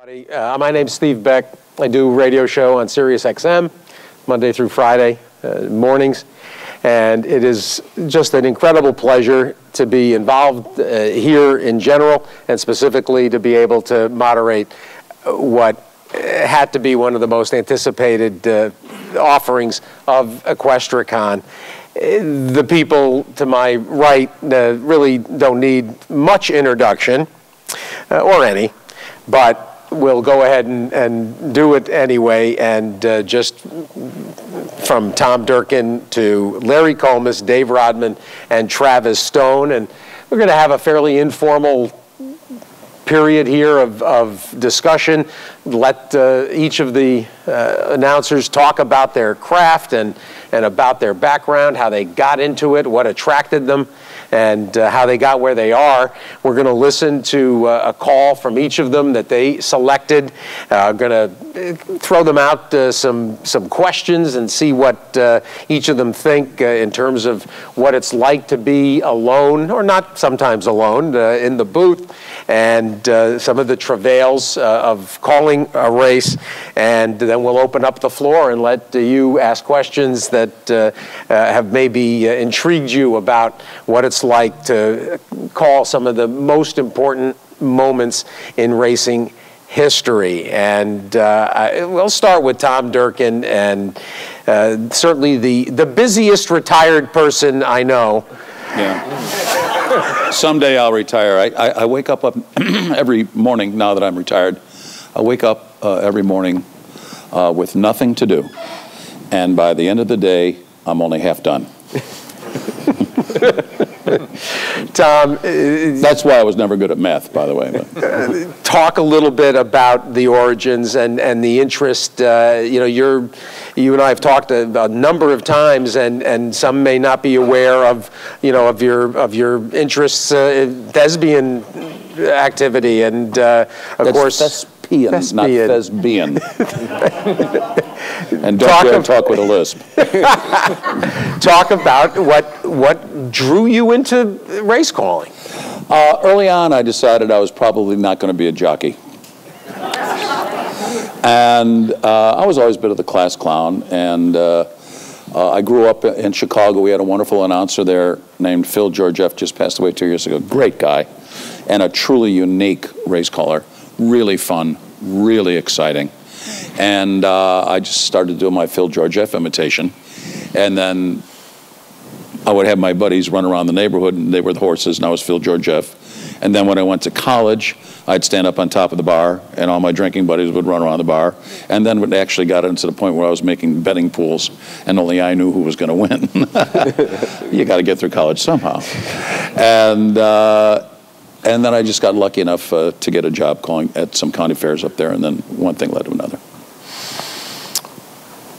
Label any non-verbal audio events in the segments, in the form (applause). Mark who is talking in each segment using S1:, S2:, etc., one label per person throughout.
S1: Uh, my name's Steve Byk. I do radio show on Sirius XM Monday through Friday uh, mornings. And it is just an incredible pleasure to be involved uh, here in general and specifically to be able to moderate what had to be one of the most anticipated uh, offerings of Equestricon. The people to my right uh, really don't need much introduction, uh, or any, but we'll go ahead and, and do it anyway. And uh, just from Tom Durkin to Larry Collmus, Dave Rodman, and Travis Stone. And we're going to have a fairly informal period here of, of discussion. Let uh, each of the uh, announcers talk about their craft and, and about their background, how they got into it, what attracted them and uh, how they got where they are. We're going to listen to uh, a call from each of them that they selected. Uh, going to throw them out uh, some some questions and see what uh, each of them think uh, in terms of what it's like to be alone or not sometimes alone in the booth and uh, some of the travails uh, of calling a race. And then we'll open up the floor and let you ask questions that uh, have maybe intrigued you about what it's like to call some of the most important moments in racing history. And uh, I, we'll start with Tom Durkin, and uh, certainly the, the busiest retired person I know.
S2: Yeah. Someday I'll retire. I, I, I wake up, up (clears throat) every morning now that I'm retired. I wake up uh, every morning uh, with nothing to do. And by the end of the day, I'm only half done.
S1: Tom, uh,
S2: that's why I was never good at math, by the way.
S1: Uh, (laughs) talk a little bit about the origins and, and the interest. Uh, you know, you're, you and I have talked a, a, number of times, and, and some may not be aware of, you know, of your of your interests, uh, thespian activity, and uh, of
S2: that's,
S1: course.
S2: That's thespian, thespian. not thespian. (laughs) and don't talk, talk with a lisp. (laughs)
S1: talk about what what drew you into race calling.
S2: Uh, early on, I decided I was probably not going to be a jockey. And uh, I was always a bit of the class clown. And uh, uh I grew up in Chicago. We had a wonderful announcer there named Phil Georgeff, just passed away two years ago. Great guy. And a truly unique race caller really fun, really exciting. And uh, I just started doing my Phil Georgeff imitation. And then I would have my buddies run around the neighborhood, and they were the horses, and I was Phil Georgeff. And then when I went to college, I'd stand up on top of the bar, and all my drinking buddies would run around the bar. And then it actually got into the point where I was making betting pools, and only I knew who was going to win. (laughs) you got to get through college somehow. And uh, and then I just got lucky enough uh, to get a job calling at some county fairs up there, and then one thing led to another.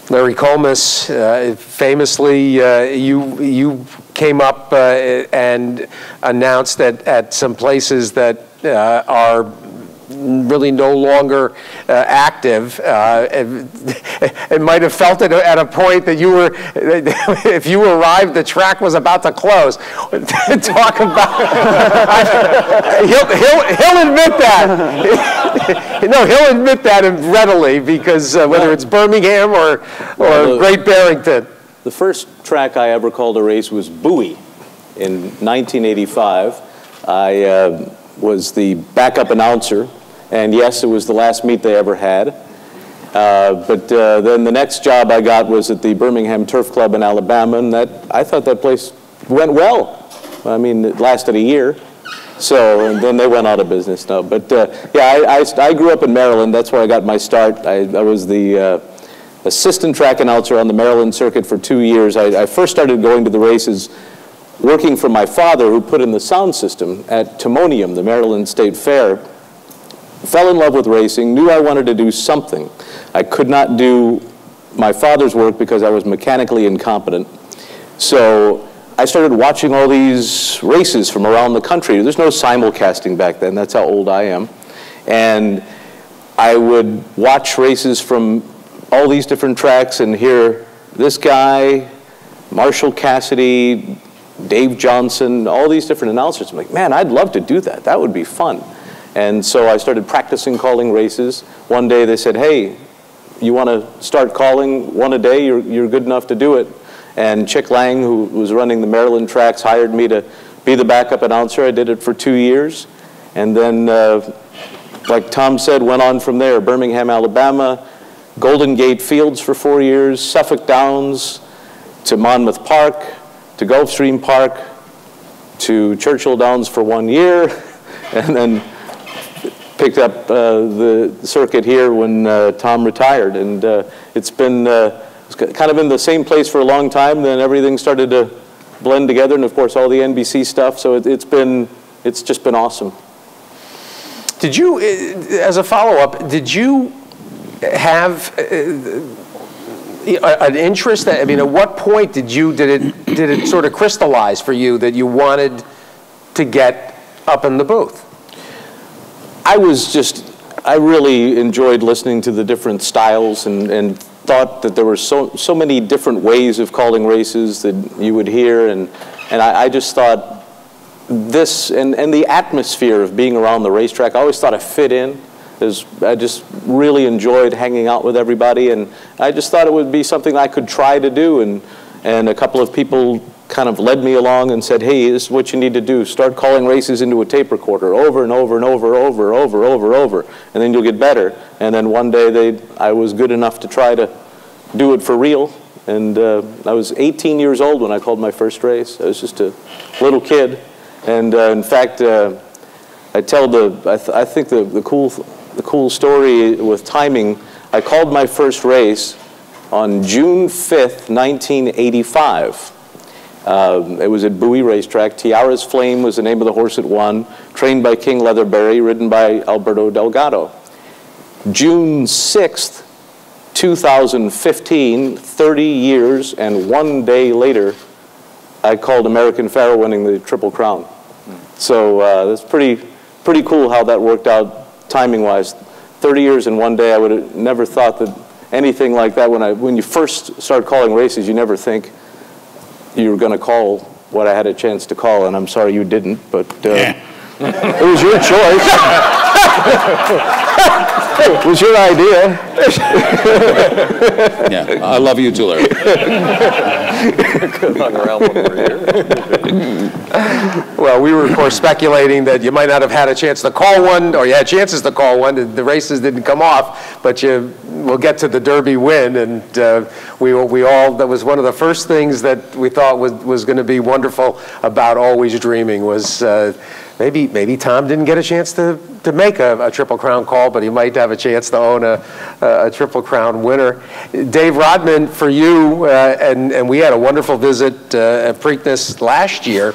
S1: Larry Collmus, uh, famously, uh, you you came up uh, and announced that at some places that uh, are really no longer uh, active. Uh, (laughs) it, might have felt it at a point that you were, (laughs) if you arrived, the track was about to close. (laughs) Talk about, he'll, he'll, he'll admit that. no, he'll admit that readily because uh, whether it's Birmingham or, or Great Barrington.
S3: The first track I ever called a race was Bowie in 1985. I uh, was the backup announcer and yes, it was the last meet they ever had. Uh, but uh, then the next job I got was at the Birmingham Turf Club in Alabama, and that I thought that place went well. I mean, it lasted a year. So, then they went out of business now. But uh, yeah, I, I, I, grew up in Maryland. That's where I got my start. I, I was the uh, assistant track announcer on the Maryland circuit for two years. I, I first started going to the races working for my father, who put in the sound system at Timonium, the Maryland State Fair fell in love with racing, knew I wanted to do something. I could not do my father's work because I was mechanically incompetent. So I started watching all these races from around the country. There's no simulcasting back then, that's how old I am. And I would watch races from all these different tracks and hear this guy, Marshall Cassidy, Dave Johnson, all these different announcers. I'm like, man, I'd love to do that. That would be fun. And so I started practicing calling races. One day they said, hey, you want to start calling one a day? You're, you're good enough to do it. And Chick Lang, who was running the Maryland tracks, hired me to be the backup announcer. I did it for two years. And then, uh, like Tom said, went on from there. Birmingham, Alabama, Golden Gate Fields for four years, Suffolk Downs, to Monmouth Park, to Gulfstream Park, to Churchill Downs for one year, (laughs) and then picked up uh, the circuit here when uh, Tom retired. And uh, it's been kind of in the same place for a long time. Then everything started to blend together, and of course all the NBC stuff. So it, it's been it's just been awesome.
S1: Did you, as a follow-up, did you have an interest that, I mean, at what point did you, did it, did it sort of crystallize for you that you wanted to get up in the booth?
S3: I was just, I really enjoyed listening to the different styles and, and thought that there were so, so many different ways of calling races that you would hear. And, and I, I just thought this, and, and the atmosphere of being around the racetrack, I always thought I fit in. Was, I just really enjoyed hanging out with everybody, and I just thought it would be something I could try to do. And, and a couple of people kind of led me along and said, hey, this is what you need to do. Start calling races into a tape recorder over and over and over, over, over, over, over, and then you'll get better. And then one day they, I was good enough to try to do it for real. And uh, I was 18 years old when I called my first race. I was just a little kid. And uh, in fact, uh, I tell the, I, th I think the, the cool the cool story with timing, I called my first race on June 5th, 1985. Um, it was at Bowie Racetrack. Tiara's Flame was the name of the horse it won, trained by King Leatherbury, ridden by Alberto Delgado. June 6th, 2015, 30 years and one day later, I called American Pharoah winning the Triple Crown. So uh, that's pretty, pretty cool how that worked out timing-wise. 30 years in one day, I would have never thought that anything like that. When, I, when you first start calling races, you never think you were going to call what I had a chance to call, and I'm sorry you didn't, but uh, yeah. it was your choice. (laughs) it was your idea. (laughs)
S2: yeah, I love you too, Larry.
S1: well, we were, of course, speculating that you might not have had a chance to call one, or you had chances to call one. The races didn't come off, but you will get to the Derby win, and uh, we, we all, that was one of the first things that we thought was, was going to be wonderful about Always Dreaming was uh, maybe, maybe Tom didn't get a chance to, to make a, a, Triple Crown call, but he might have a chance to own a, a Triple Crown winner. Dave Rodman, for you, uh, and, and we had a wonderful visit uh, at Preakness last year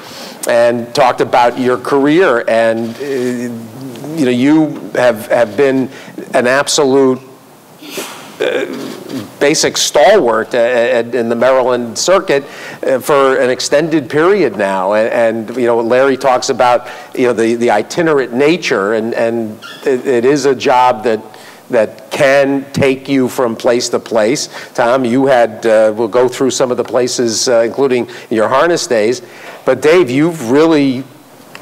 S1: and talked about your career and uh, you know you have have been an absolute basic stalwart in the Maryland circuit uh, for an extended period now. And, and, you know, Larry talks about, you know, the, the itinerant nature, and, and it, it is a job that that can take you from place to place. Tom, you had, uh, we'll go through some of the places, uh, including your harness days. But Dave, you've really, you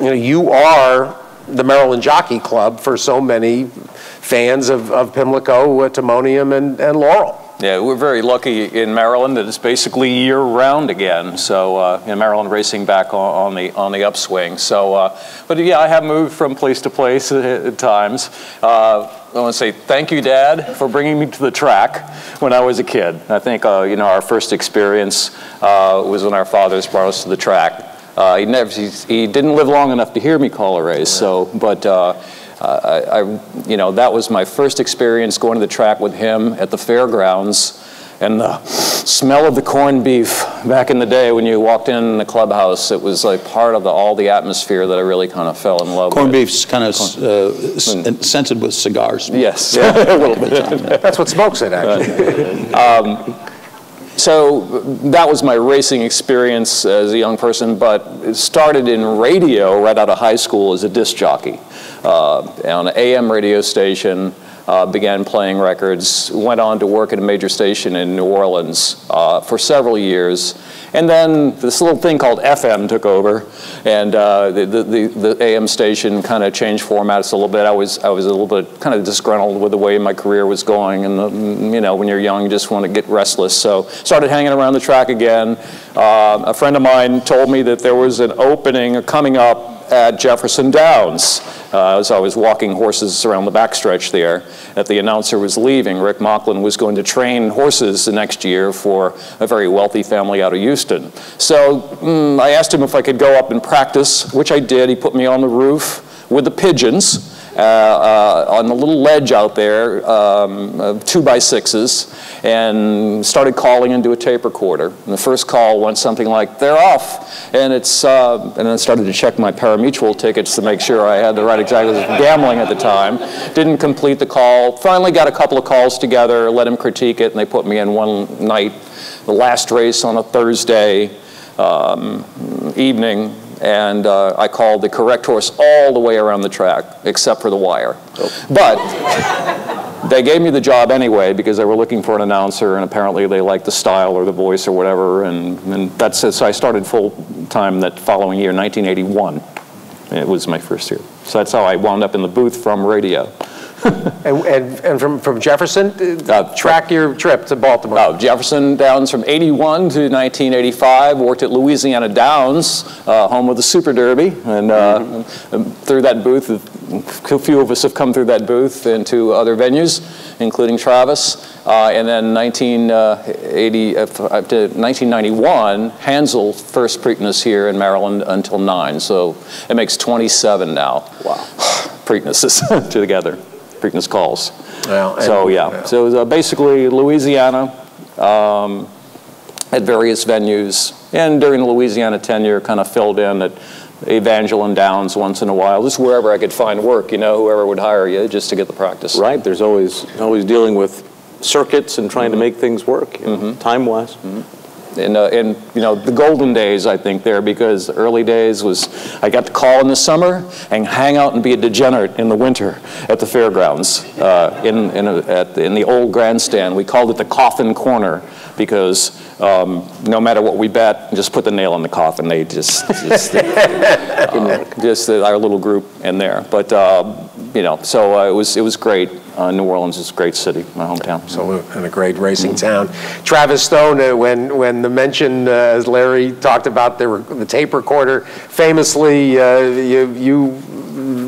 S1: know, you are the Maryland Jockey Club for so many fans of, of Pimlico, uh, Timonium, and, and Laurel.
S4: Yeah, we're very lucky in Maryland that it's basically year-round again. So uh, in Maryland racing back on, on, the on the upswing. So, uh, but yeah, I have moved from place to place at, at times. Uh, I want to say thank you, Dad, for bringing me to the track when I was a kid. I think uh, you know our first experience uh, was when our fathers brought us to the track. Uh, he never he, he, didn't live long enough to hear me call a race. So, but. I, I, you know, that was my first experience going to the track with him at the fairgrounds. And the smell of the corned beef back in the day when you walked in the clubhouse, it was like part of the, all the atmosphere that I really kind of fell in love
S2: corned
S4: with.
S2: Corned beef's kind of uh, scented with cigars.
S4: Yes, yeah. (laughs) a little bit.
S1: That's what smokes it, actually. um,
S4: so that was my racing experience as a young person, but it started in radio right out of high school as a disc jockey uh, on an AM radio station. Uh, began playing records, went on to work at a major station in New Orleans uh, for several years. And then this little thing called FM took over, and uh, the, the, the, AM station kind of changed formats a little bit. I was, I was a little bit kind of disgruntled with the way my career was going, and the, you know, when you're young, you just want to get restless. So started hanging around the track again. Uh, a friend of mine told me that there was an opening coming up at Jefferson Downs uh, as I was walking horses around the backstretch there, that the announcer was leaving. Rick Mocklin was going to train horses the next year for a very wealthy family out of Houston. So mm, I asked him if I could go up and practice, which I did. He put me on the roof with the pigeons. Uh, uh, on the little ledge out there, um, two by sixes, and started calling into a tape recorder. And the first call went something like, they're off. And it's, uh, and then I started to check my pari-mutuel tickets to make sure I had the right exact, I was gambling at the time. Didn't complete the call. Finally got a couple of calls together, let him critique it, and they put me in one night, the last race on a Thursday um, evening, and uh, I called the correct horse all the way around the track, except for the wire. But they gave me the job anyway because they were looking for an announcer, and apparently they liked the style or the voice or whatever, and, and that's it. So I started full time that following year, 1981. It was my first year. So that's how I wound up in the booth from radio. (laughs)
S1: And, and, and from, from Jefferson, uh, track your trip to Baltimore.
S4: Oh, Jefferson Downs from 81 to 1985, worked at Louisiana Downs, uh, home of the Super Derby, and uh, through that booth, a few of us have come through that booth into other venues, including Travis. Uh, and then 1980, uh, to 1991, Hansel first Preakness here in Maryland until 9, so it makes 27 now.
S3: Wow. (sighs)
S4: Preaknesses (laughs) together. Preakness calls.
S1: Well, and-
S4: so yeah, so it was, uh, basically Louisiana um, at various venues, and during the Louisiana tenure, kind of filled in at Evangeline Downs once in a while, just wherever I could find work. You know, whoever would hire you just to get the practice.
S3: Right, there's always, always dealing with circuits and trying to make things work, you know, time-wise.
S4: And, uh, and you know the golden days I think there because the early days was I got to call in the summer and hang out and be a degenerate in the winter at the fairgrounds uh, in in, a, at the, in the old grandstand. We called it the coffin corner because um, no matter what we bet just put the nail in the coffin. They just just, (laughs) uh, just uh, our little group in there. But uh, you know so uh, it was it was great uh, New Orleans is a great city my hometown
S1: and a great racing town. Travis Stone, uh, when when the mention, uh, as Larry talked about the, the tape recorder, famously uh, you you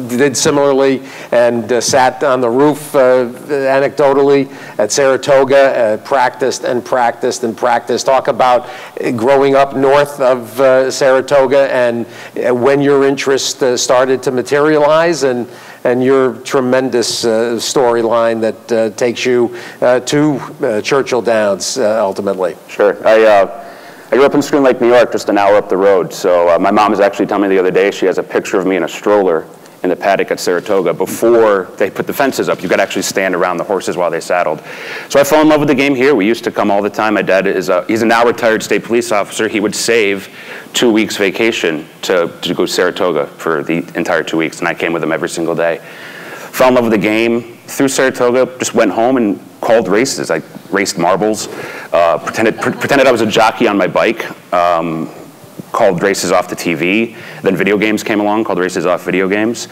S1: did similarly and uh, sat on the roof uh, anecdotally at Saratoga, uh, practiced and practiced and practiced. Talk about growing up north of uh, Saratoga and uh, when your interest started to materialize and and your tremendous uh, storyline that uh, takes you uh, to uh, Churchill Downs uh, ultimately.
S5: Sure. I, uh, I grew up in Schroon Lake, New York, just an hour up the road. So my mom was actually telling me the other day she has a picture of me in a stroller in the paddock at Saratoga before they put the fences up. You could actually stand around the horses while they saddled. So I fell in love with the game here. We used to come all the time. My dad is a, he's a now retired state police officer. He would save two weeks vacation to, to go to Saratoga for the entire two weeks, and I came with him every single day. Fell in love with the game through Saratoga, just went home and called races. I raced marbles, uh, pretended, pre- pretended I was a jockey on my bike. Um, called races off the TV. Then video games came along, called races off video games.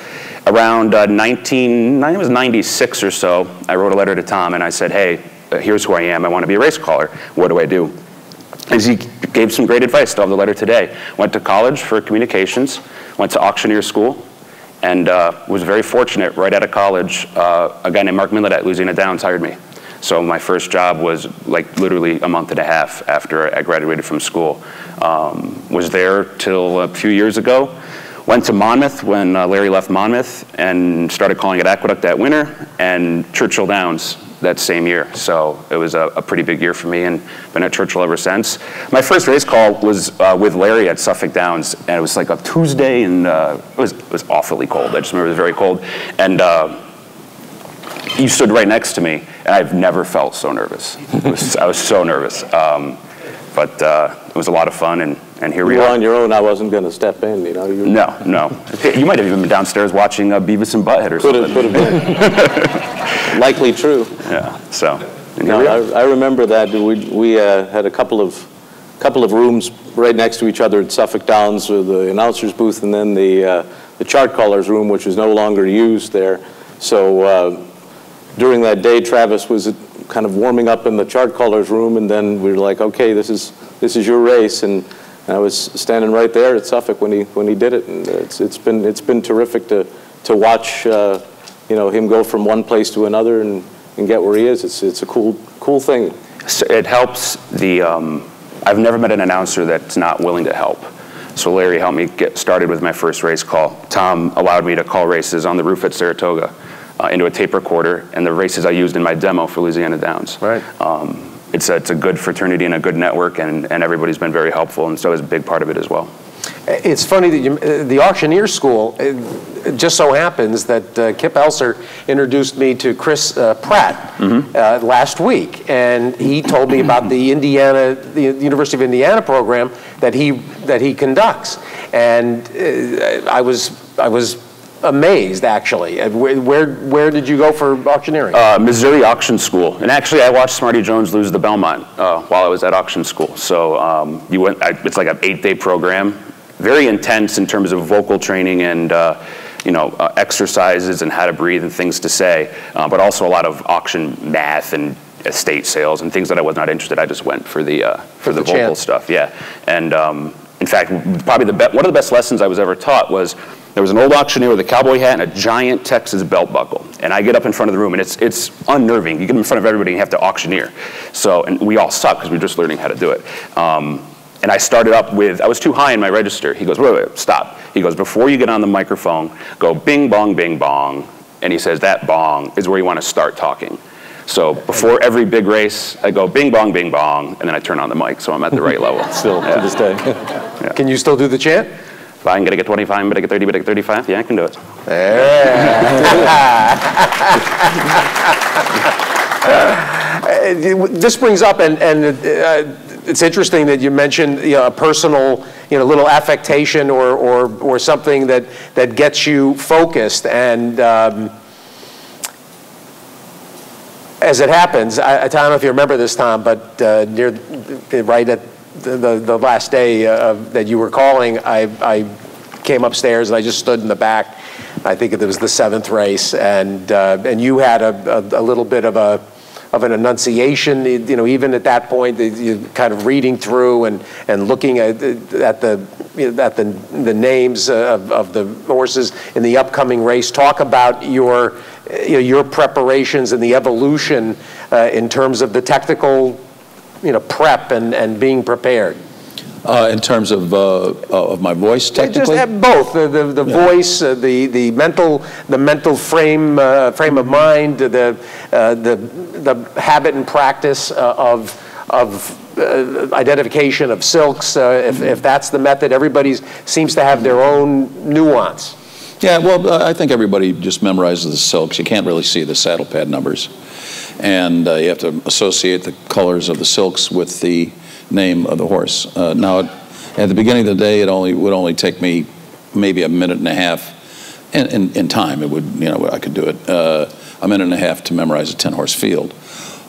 S5: Around uh, 19, it was 96 or so, I wrote a letter to Tom and I said, hey, uh, here's who I am. I want to be a race caller. What do I do? And he gave some great advice. Still have the letter today. Went to college for communications, went to auctioneer school, and uh, was very fortunate right out of college. Uh, a guy named Mark Millett at Louisiana Downs hired me. So my first job was like literally a month and a half after I graduated from school. Um, was there till a few years ago. Went to Monmouth when uh, Larry left Monmouth and started calling it Aqueduct that winter and Churchill Downs that same year. So it was a, a pretty big year for me and been at Churchill ever since. My first race call was uh, with Larry at Suffolk Downs and it was like a Tuesday and uh, it, was, it was awfully cold. I just remember it was very cold. And uh, you stood right next to me, and I've never felt so nervous. Was, I was so nervous. Um, but uh, it was a lot of fun, and, and here
S3: You
S5: we
S3: were
S5: are.
S3: on your own. I wasn't going to step in, you know. You
S5: No, no. You might have even been downstairs watching uh, Beavis and Butthead or
S3: could
S5: something.
S3: have, could have been. (laughs) Likely true.
S5: Yeah. So.
S3: No,
S5: we are.
S3: I, I remember that. We, we uh, had a couple of, couple of rooms right next to each other at Suffolk Downs with the announcer's booth and then the, uh, the chart callers room, which was no longer used there. So uh, during that day, Travis was kind of warming up in the chart callers room, and then we were like, okay, this is, this is your race. And I was standing right there at Suffolk when he, when he did it, and it's, it's, been, it's been terrific to, to watch uh, you know, him go from one place to another and, and get where he is. It's, it's a cool, cool thing.
S5: So it helps the, um, I've never met an announcer that's not willing to help. So Larry helped me get started with my first race call. Tom allowed me to call races on the roof at Saratoga uh, into a tape recorder, and the races I used in my demo for Louisiana Downs.
S1: Right.
S5: Um, it's, a, it's a good fraternity and a good network, and, and everybody's been very helpful, and so is a big part of it as well.
S1: It's funny that you, uh, the auctioneer school, uh, it just so happens that uh, Kip Elser introduced me to Chris uh, Pratt uh, last week, and he told me about the Indiana, the University of Indiana program that he that he conducts, and uh, I was I was amazed actually. Where where, where did you go for auctioneering?
S5: Uh, Missouri Auction School, and actually I watched Smarty Jones lose the Belmont uh, while I was at auction school. So um, you went, I, it's like an eight-day program, very intense in terms of vocal training and uh, you know uh, exercises and how to breathe and things to say, uh, but also a lot of auction math and estate sales and things that I was not interested. I just went for the uh, for, the,
S1: the
S5: vocal stuff, yeah. And um, in fact, probably the one of the best lessons I was ever taught was there was an old auctioneer with a cowboy hat and a giant Texas belt buckle. And I get up in front of the room, and it's it's unnerving. You get in front of everybody and you have to auctioneer. So, and we all suck because we're just learning how to do it. Um, and I started up with, I was too high in my register. He goes, wait, wait, stop. He goes, before you get on the microphone, go bing, bong, bing, bong. And he says, that bong is where you want to start talking. So before every big race, I go bing, bong, bing, bong, and then I turn on the mic, so I'm at the right level.
S3: Still
S5: Yeah.
S3: to this day. (laughs)
S1: Can you still do the chant?
S5: If I can get a 25, but I get 30, but I get 35, yeah, I can do it. (laughs)
S1: Uh, This brings up, and, and uh, it's interesting that you mentioned you know, a personal, you know, little affectation or, or, or something that, that gets you focused. And um, as it happens, I, I don't know if you remember this, Tom, but uh, near, right at the, the, last day uh, that you were calling, I, I came upstairs and I just stood in the back. I think it was the seventh race, and uh, and you had a, a, a little bit of a of an enunciation. You know, even at that point, you kind of reading through and and looking at at the at the the names of, of the horses in the upcoming race. Talk about your you know, your preparations and the evolution uh, in terms of the technical you know prep and and being prepared.
S2: Uh, in terms of, uh, of my voice,
S1: Just
S2: technically?
S1: have both the the, the voice, uh, the the mental the mental frame uh, frame of mind, the uh, the the habit and practice uh, of of uh, identification of silks. Uh, if if that's the method, everybody seems to have their own nuance.
S2: Yeah, well, uh, I think everybody just memorizes the silks. You can't really see the saddle pad numbers. And uh, you have to associate the colors of the silks with the name of the horse. Uh, now, at, the beginning of the day, it only would only take me maybe a minute and a half. In, in, in time, it would, you know, I could do it. Uh, a minute and a half to memorize a 10 horse field.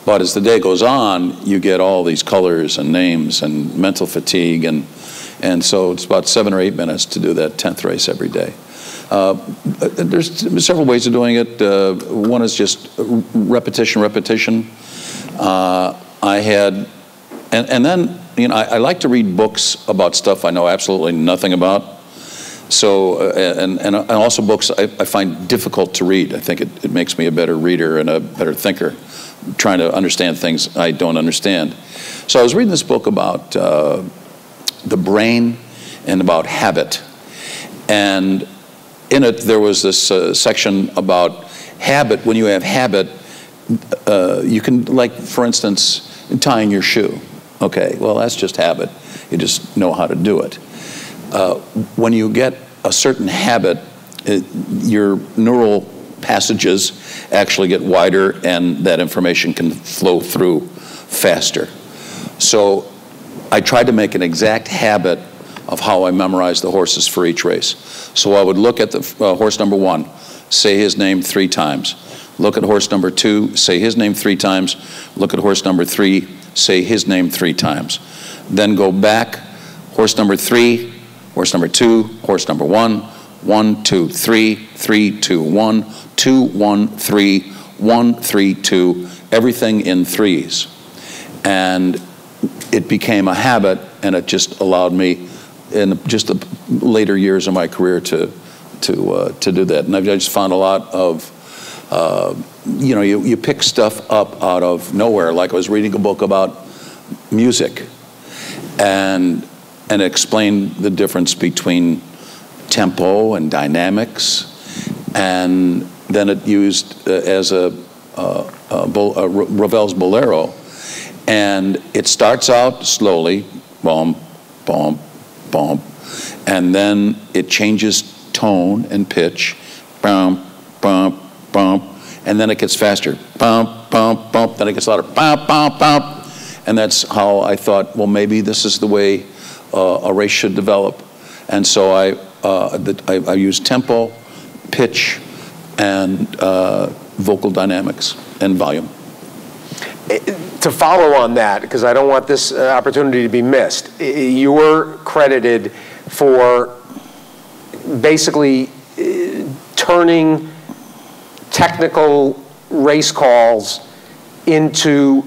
S2: But as the day goes on, you get all these colors and names and mental fatigue. And, and so it's about seven or eight minutes to do that 10th race every day. Uh, there's several ways of doing it. Uh, one is just repetition, repetition. Uh, I had, and, and then, you know, I, I, like to read books about stuff I know absolutely nothing about. So, uh, and, and, and also books I, I, find difficult to read. I think it, it makes me a better reader and a better thinker, trying to understand things I don't understand. So I was reading this book about uh, the brain and about habit. And in it, there was this uh, section about habit. When you have habit, uh, you can, like, for instance, tying your shoe. Okay, well, that's just habit. You just know how to do it. Uh, when you get a certain habit, it, your neural passages actually get wider and that information can flow through faster. So I tried to make an exact habit of how I memorized the horses for each race. So I would look at the uh, horse number one, say his name three times. Look at horse number two, say his name three times. Look at horse number three, say his name three times. Then go back, horse number three, horse number two, horse number one, one, two, three, three, two, one, two, one, three, one, three, two, everything in threes. And it became a habit, and it just allowed me in just the later years of my career to, to, uh, to do that. And I've just found a lot of, uh, you know, you, you pick stuff up out of nowhere. Like I was reading a book about music, and, and explained the difference between tempo and dynamics, and then it used uh, as a, uh, a, a Ravel's Bolero, and it starts out slowly, boom, boom, boom, and then it changes tone and pitch, boom, boom, boom, and then it gets faster, boom, boom, boom, then it gets louder, boom, boom, boom, and that's how I thought, well, maybe this is the way uh, a race should develop, and so I, uh, the, I, I use tempo, pitch, and uh, vocal dynamics and volume
S1: to follow on that, because I don't want this uh, opportunity to be missed, you were credited for basically uh, turning technical race calls into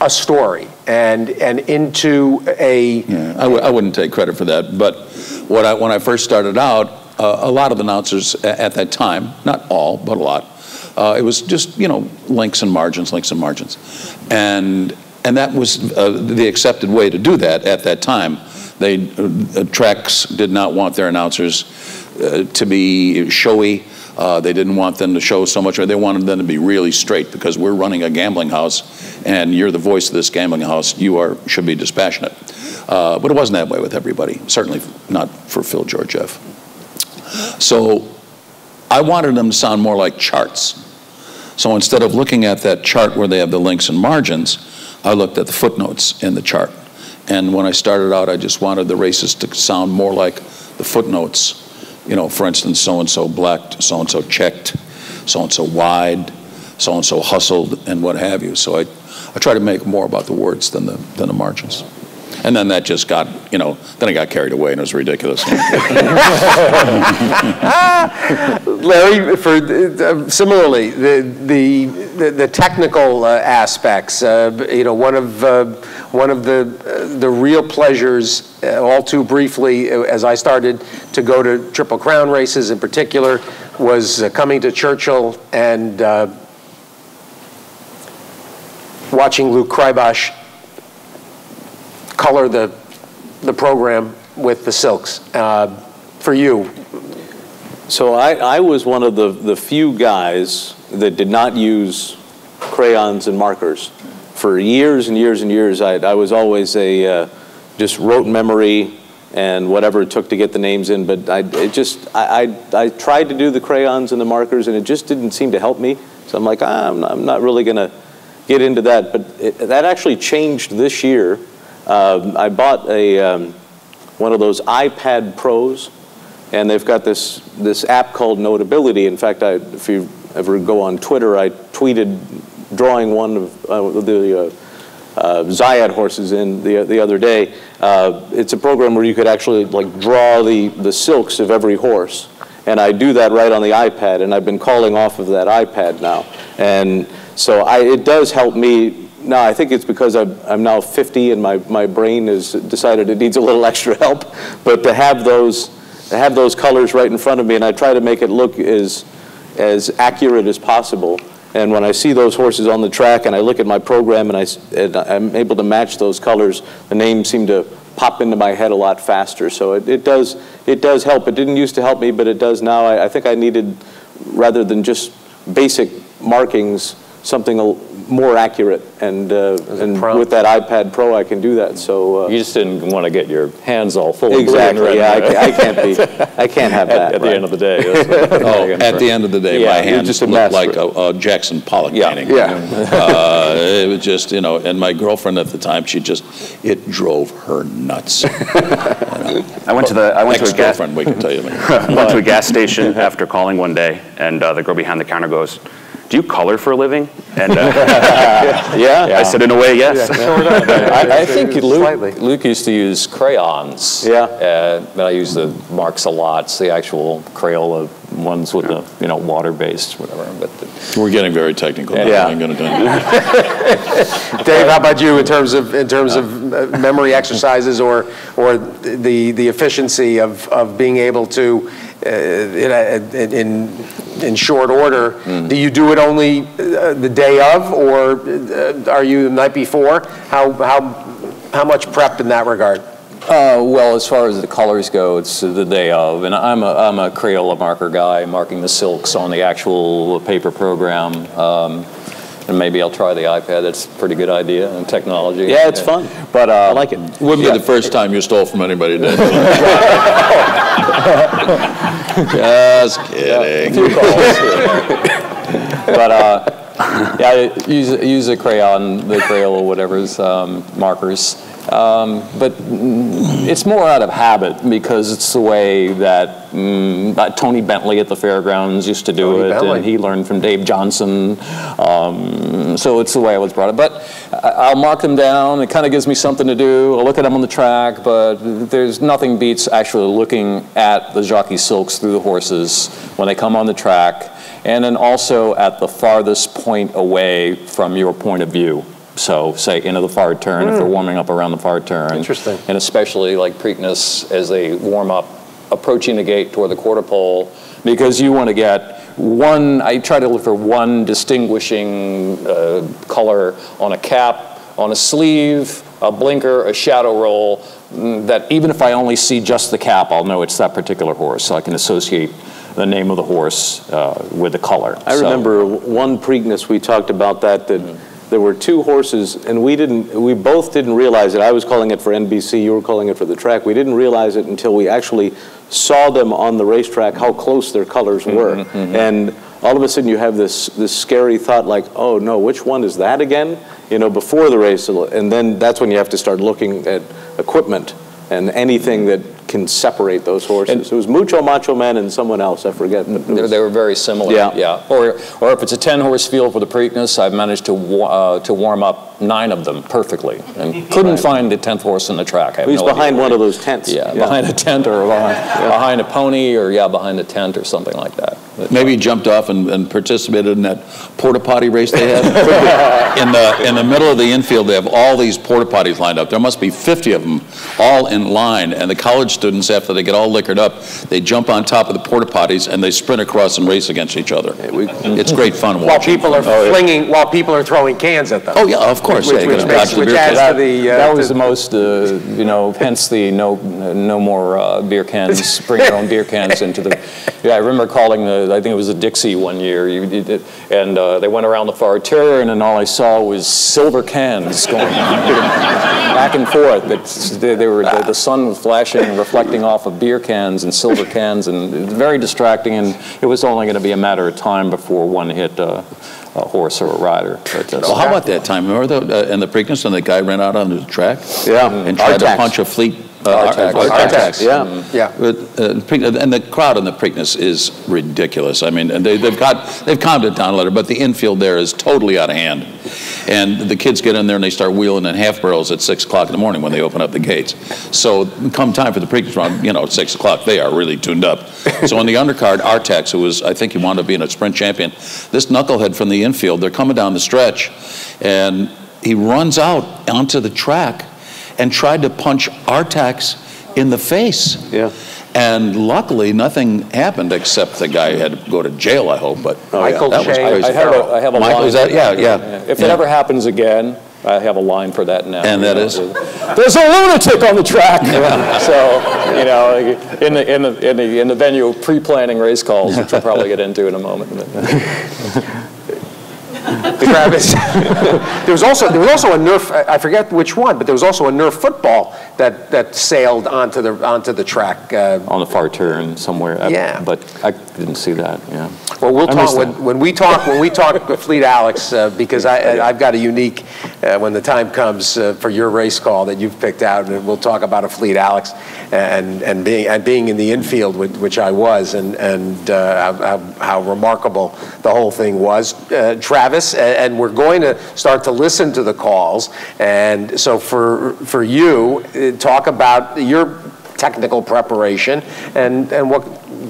S1: a story and and into a.
S2: Yeah, I w- I wouldn't take credit for that, but what I, when I first started out, uh, a lot of the announcers at that time, not all, but a lot, uh, it was just, you know, links and margins, links and margins. And, and that was uh, the accepted way to do that at that time. They, uh, tracks did not want their announcers uh, to be showy. Uh, they didn't want them to show so much, or they wanted them to be really straight because we're running a gambling house and you're the voice of this gambling house. You are, should be dispassionate. Uh, but it wasn't that way with everybody, certainly not for Phil Georgeff. So I wanted them to sound more like charts. So instead of looking at that chart where they have the links and margins, I looked at the footnotes in the chart. And when I started out, I just wanted the races to sound more like the footnotes. You know, for instance, so-and-so blacked, so-and-so checked, so-and-so wide, so-and-so hustled, and what have you. So I, I try to make more about the words than the, than the margins. And then that just got, you know, then I got carried away and it was ridiculous. (laughs) (laughs)
S1: Larry, for uh, similarly, the, the, the, the technical uh, aspects, uh, you know, one of, uh, one of the, uh, the real pleasures, uh, all too briefly, as I started to go to Triple Crown races in particular, was coming to Churchill and watching Luke Kruytbosch color the, the program with the silks. Uh, for you?
S3: So I, I was one of the, the few guys that did not use crayons and markers. For years and years and years, I, I was always a uh, just rote memory and whatever it took to get the names in. But I it just I, I, I tried to do the crayons and the markers, and it just didn't seem to help me. So I'm like, ah, I'm, not, I'm not really going to get into that. But it, that actually changed this year um, I bought a, um, one of those iPad Pros, and they've got this, this app called Notability. In fact, I, if you ever go on Twitter, I tweeted drawing one of uh, the uh, uh, Zayat horses in the, the other day. Uh, it's a program where you could actually like draw the, the silks of every horse. And I do that right on the iPad, and I've been calling off of that iPad now. And so I, it does help me no, I think it's because I'm, I'm now 50 and my, my brain has decided it needs a little extra help. But to have those, to have those colors right in front of me, and I try to make it look as, as accurate as possible. And when I see those horses on the track and I look at my program and, I, and I'm able to match those colors, the names seem to pop into my head a lot faster. So it, it, does, it does help. It didn't used to help me, but it does now. I, I think I needed, rather than just basic markings, something more accurate. And, uh, and with that iPad Pro, I can do that. So uh,
S4: You just didn't want to get your hands all full of blue
S3: exactly, yeah, I,
S4: right?
S3: I can't be, I can't have (laughs) that.
S4: at the
S3: right.
S4: end of the day. (laughs)
S2: Oh, at the end of the day,
S3: Yeah,
S2: my
S3: you're
S2: hand
S3: just a
S2: looked like a, a Jackson Pollock
S4: Yeah.
S2: painting.
S3: Yeah. (laughs)
S2: Uh, it was just, you know, and my girlfriend at the time, she just, it drove her nuts.
S5: I went to the I went to a gas
S2: Ex-girlfriend, we can tell you.
S5: went to a gas station after calling one day, and uh, the girl behind the counter goes, "Do you color for a living?" And uh, (laughs)
S3: Yeah,
S5: I said, "In a way, yes."
S4: I, I think
S1: Slightly.
S4: Luke, Luke used to use crayons.
S3: Yeah.
S4: Uh, but I use the Marks a lot. It's the actual Crayola ones with the, you know, water-based, whatever. But the,
S2: We're getting very technical.
S3: Yeah.
S2: I'm gonna do. (laughs)
S1: Dave, how about you in terms of, in terms of uh, memory exercises or, or the, the efficiency of, of being able to, in, in, in short order, do you do it only uh, the day of or uh, are you the night before? How, how, how much prep in that regard?
S4: Uh, well, as far as the colors go, it's the day of, and I'm a, I'm a Crayola marker guy, marking the silks on the actual paper program. Um, and maybe I'll try the iPad. That's a pretty good idea and technology.
S3: Yeah, it's fun.
S4: But uh,
S3: I like it.
S2: Wouldn't be the first time you stole from anybody, did? (laughs) Just kidding.
S4: few but uh, yeah, use use a crayon, the Crayola, whatever's um, markers. Um, but it's more out of habit because it's the way that uh, Tony Bentley at the fairgrounds used to do
S1: Tony
S4: it,
S1: Bentley.
S4: and he learned from Dave Johnson. Um, so it's the way I was brought up. But I'll mark them down. It kind of gives me something to do. I'll look at them on the track, but there's nothing beats actually looking at the jockey silks through the horses when they come on the track, and then also at the farthest point away from your point of view. So, say into the far turn if they're warming up around the far turn.
S1: Interesting.
S4: And especially like Preakness as they warm up, approaching the gate toward the quarter pole, because you want to get one. I try to look for one distinguishing uh, color on a cap, on a sleeve, a blinker, a shadow roll. mm, That even if I only see just the cap, I'll know it's that particular horse. So I can associate the name of the horse uh, with the color.
S3: I
S4: So-
S3: remember one Preakness, we talked about that, that there were two horses, and we didn't, we both didn't realize it. I was calling it for NBC, you were calling it for the track. We didn't realize it until we actually saw them on the racetrack, how close their colors mm-hmm, were. Mm-hmm. And all of a sudden you have this, this scary thought like, oh no, which one is that again? You know, before the race, and then that's when you have to start looking at equipment and anything that can separate those horses. it was Mucho Macho Man and someone else, I forget.
S4: They,
S3: was-
S4: they were very similar.
S3: Yeah. yeah.
S4: Or, or if it's a 10 horse field for the Preakness, I've managed to uh, to warm up nine of them perfectly, and (laughs) couldn't find the 10th horse in the track. I have
S3: He's
S4: no
S3: behind one of those tents.
S4: Yeah, behind a tent or behind, behind a pony, or yeah, behind a tent or something like that. But-
S2: Maybe he jumped off and, and participated in that porta potty race they had. (laughs) in the in the middle of the infield, they have all these porta potties lined up. There must be 50 of them, all in line. And the college students, after they get all liquored up, they jump on top of the porta potties and they sprint across and race against each other. It's great fun
S1: While people are flinging, while people are throwing cans at them.
S2: Oh yeah, of course.
S1: Which-
S2: yeah,
S1: which
S2: you
S1: makes- which adds to the, uh,
S4: that was the most, uh, you know, hence the no, no more uh, beer cans, bring your own beer cans into the, yeah, I remember calling the, I think it was a Dixie one year, you, you did- and uh, they went around the far turn, and all I saw was silver cans going (laughs) back and forth, but they, they were, the, the sun was flashing and reflecting off of beer cans and silver cans, and it was very distracting, and it was only going to be a matter of time before one hit uh, a horse or a rider. But, uh,
S2: Well, how about that time? Remember the, uh, in the Preakness when the guy ran out on the track?
S3: Yeah.
S2: And tried to punch Afleet. Uh,
S4: Artax.
S2: Ar-
S3: Artax, yeah.
S1: Yeah.
S2: But, uh, Preakness- and the crowd in the Preakness is ridiculous. I mean, and they, they've got they've calmed it down a little, but the infield there is totally out of hand. And the kids get in there and they start wheeling in half barrels at six o'clock in the morning when they open up the gates. So come time for the Preakness round, you know, at six o'clock, they are really tuned up. So on the undercard, Artax, who was I think he wound up being a sprint champion, this knucklehead from the infield, they're coming down the stretch, and he runs out onto the track and tried to punch Artax in the face.
S3: Yeah.
S2: And luckily, nothing happened except the guy had to go to jail, I hope, but oh,
S1: Michael
S2: that was crazy.
S4: I have a, I have a
S2: Michael,
S4: line.
S2: is that- yeah, yeah.
S4: If
S2: Yeah.
S4: it ever happens again, I have a line for that now.
S2: And
S4: you
S2: that
S4: know,
S2: is?
S4: There's a lunatic on the track. So, you know, in the, in the, in the, in the venue of pre-planning race calls, which we'll probably get into in a moment. (laughs)
S1: Travis. (laughs) there was also there was also a Nerf. I I forget which one, but there was also a Nerf football that that sailed onto the onto the track. Uh,
S6: On the far turn somewhere. I-
S1: Yeah.
S6: But I didn't see that, yeah.
S1: Well, we'll
S6: I
S1: talk, when, when we talk, when we talk with Fleet Alex, uh, because I, I've got a unique, uh, when the time comes uh, for your race call that you've picked out, and we'll talk about Afleet Alex and, and being, and being in the infield, which, which I was, and, and uh, how, how remarkable the whole thing was. Uh, Travis, and we're going to start to listen to the calls, and so for, for you, uh, talk about your technical preparation and, and what,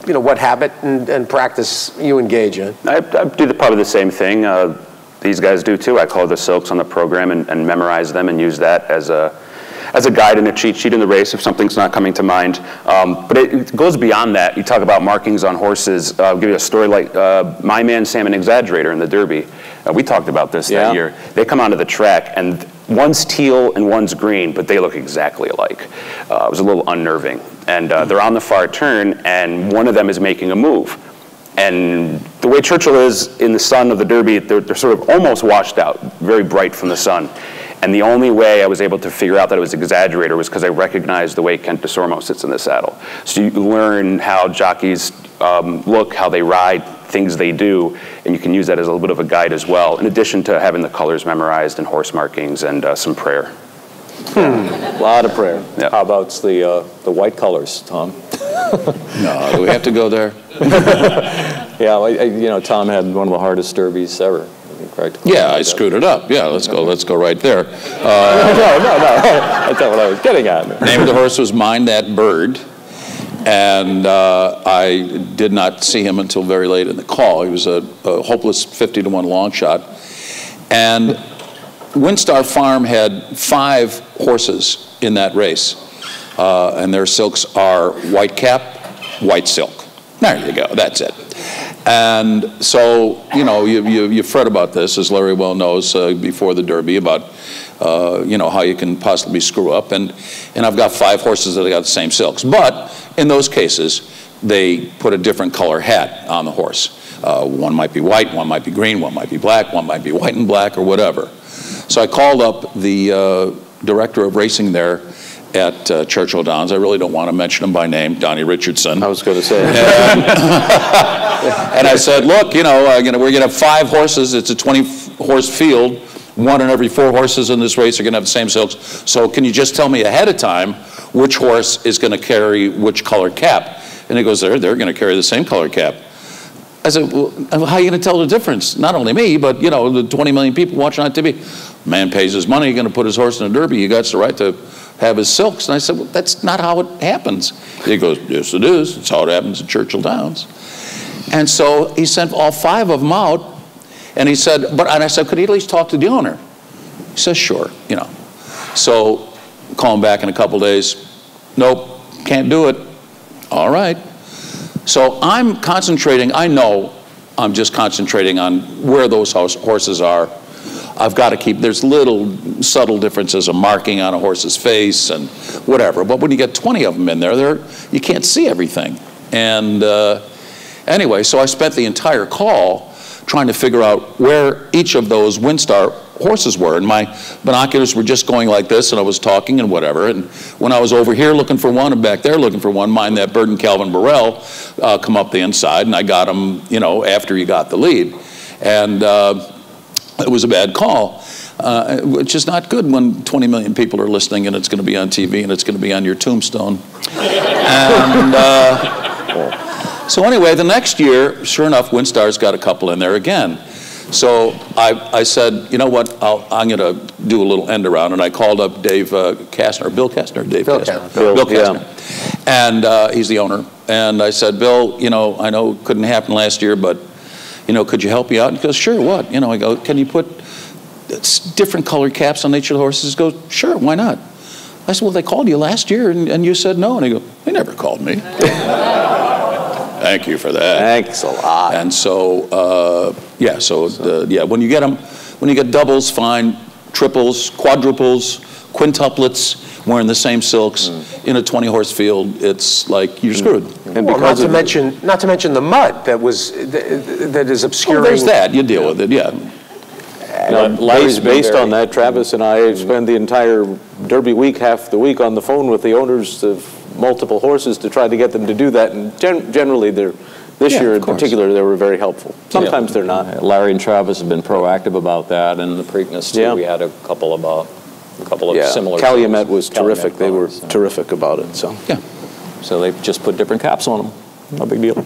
S1: you know, what habit and, and practice you engage in.
S5: I, I do the, probably the same thing. Uh, these guys do too. I call the silks on the program and, and memorize them and use that as a as a guide and a cheat sheet in the race if something's not coming to mind. Um, but it, it goes beyond that. You talk about markings on horses. Uh, I'll give you a story like uh, my man Salmon Exaggerator in the Derby. Uh, we talked about this
S3: Yeah.
S5: that year. They come onto the track and one's teal and one's green, but they look exactly alike. Uh, it was a little unnerving. And uh, they're on the far turn, and one of them is making a move. And the way Churchill is in the sun of the Derby, they're, they're sort of almost washed out, very bright from the sun. And the only way I was able to figure out that it was Exaggerator was because I recognized the way Kent Desormeaux sits in the saddle. So you learn how jockeys um, look, how they ride, things they do, and you can use that as a little bit of a guide as well, in addition to having the colors memorized and horse markings and uh, some prayer.
S3: A lot of prayer.
S5: Yeah.
S6: How about the, uh, the white colors, Tom? (laughs)
S2: No, do we have to go there? (laughs)
S6: Yeah, I- I- you know, Tom had one of the hardest derbies ever, I practically.
S2: Yeah, I screwed it up. Yeah, let's go, let's go right there. (laughs)
S6: No, no, no, that's not what I was getting at.
S2: Name of the horse was Mine That Bird. And uh, I did not see him until very late in the call. He was a, a hopeless 50 to 1 long shot. And WinStar Farm had five horses in that race. Uh, and their silks are white cap, white silk. There you go, that's it. And so, you know, you, you, you fret about this, as Larry well knows, uh, before the Derby, about, uh, you know, how you can possibly screw up. And, and I've got five horses that have got the same silks. But in those cases, they put a different color hat on the horse. Uh, one might be white, one might be green, one might be black, one might be white and black, or whatever. So I called up the uh, director of racing there at uh, Churchill Downs. I really don't want to mention him by name, Donnie Richardson.
S3: I was going to say. (laughs)
S2: And I said, look, you know, uh, you know, we're going to have five horses. It's a 20-horse field. One in every four horses in this race are going to have the same silks. So can you just tell me ahead of time which horse is going to carry which color cap? And he goes, they're, they're going to carry the same color cap. I said, well, how are you going to tell the difference? Not only me, but, you know, the 20 million people watching on TV. Man pays his money, you're going to put his horse in a derby. He got the right to have his silks. And I said, well, that's not how it happens. He goes, yes, it is. It's how it happens at Churchill Downs. And so he sent all five of them out, and he said, but, and I said, could he at least talk to the owner? He says, sure, you know. So call him back in a couple days. Nope, can't do it. All right. So I'm concentrating, I know I'm just concentrating on where those horse- horses are. I've got to keep, there's little subtle differences of marking on a horse's face and whatever. But when you get 20 of them in there, there you can't see everything. And uh, anyway, so I spent the entire call trying to figure out where each of those WinStar horses were. And my binoculars were just going like this, and I was talking and whatever. And when I was over here looking for one and back there looking for one, Mine That Bird and Calvin Borel uh, come up the inside, and I got them, you know, after he got the lead. And uh, it was a bad call. Uh, which is not good when 20 million people are listening and it's going to be on TV and it's going to be on your tombstone. (laughs) and uh, so anyway, the next year, sure enough, WinStar's got a couple in there again. So I, I said, you know what, I'll, I'm going to do a little end around, and I called up Dave uh, Casner, Bill Casner, Dave
S1: Bill
S2: Casner,
S1: Casner.
S2: Bill,
S3: Bill, yeah.
S2: Casner, and uh, he's the owner. And I said, Bill, you know, I know it couldn't happen last year, but you know, could you help me out? And he goes, sure. What? You know, I go, can you put different colored caps on each of the horses? He goes, sure. Why not? I said, well, they called you last year, and, and you said no. And he goes, they never called me. (laughs) Thank you for that.
S3: Thanks a lot.
S2: And so, uh, yeah, so, uh, yeah, when you get them, when you get doubles, fine, triples, quadruples, quintuplets, wearing the same silks in a 20-horse field, it's like you're screwed.
S3: And
S1: Well, not to
S3: of,
S1: mention, not to mention the mud that was, that that is
S2: Well,
S1: obscuring.
S2: there's that, you deal with it, yeah.
S3: know,
S4: La- Larry's
S3: based, based on that, Travis and I spend the entire Derby week, half the week, on the phone with the owners of multiple horses to try to get them to do that. And gen- generally, they're, this
S2: Yeah,
S3: year in
S2: course.
S3: particular, they were very helpful. Sometimes they're not.
S4: Larry and Travis have been proactive about that, and the Preakness too.
S3: Yeah.
S4: We had a couple of, uh, a couple of
S3: Yeah,
S4: similar.
S3: Calumet was
S4: Calumet
S3: terrific. They were
S4: so.
S3: terrific about it, so.
S4: yeah, So they just put different caps on them. No big deal.